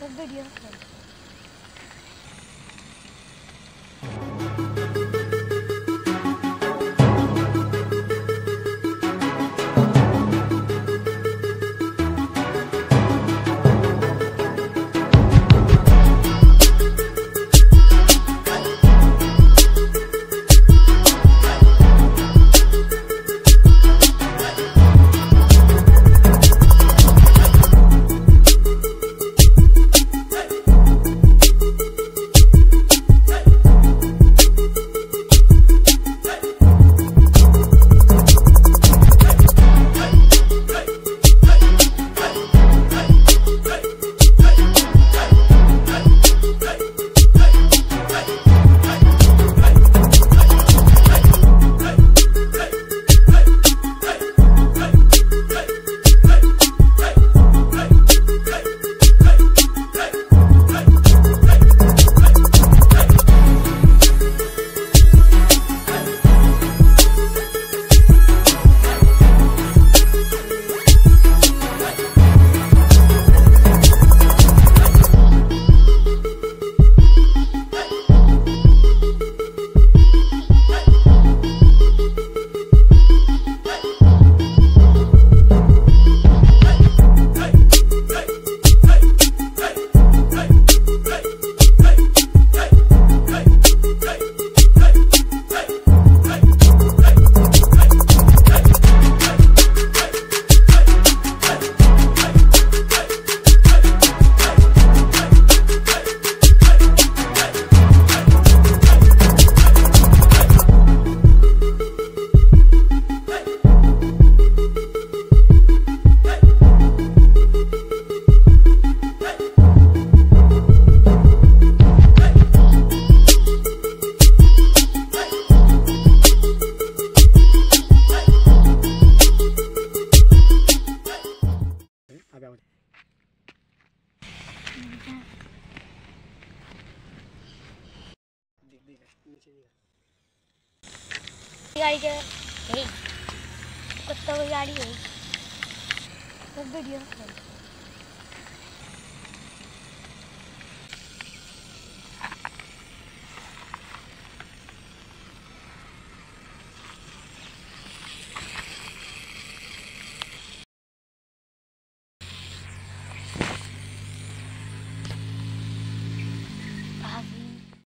Video आब्यामध्ये गाड़ी के कुत्ता की गाड़ी है? वीडियो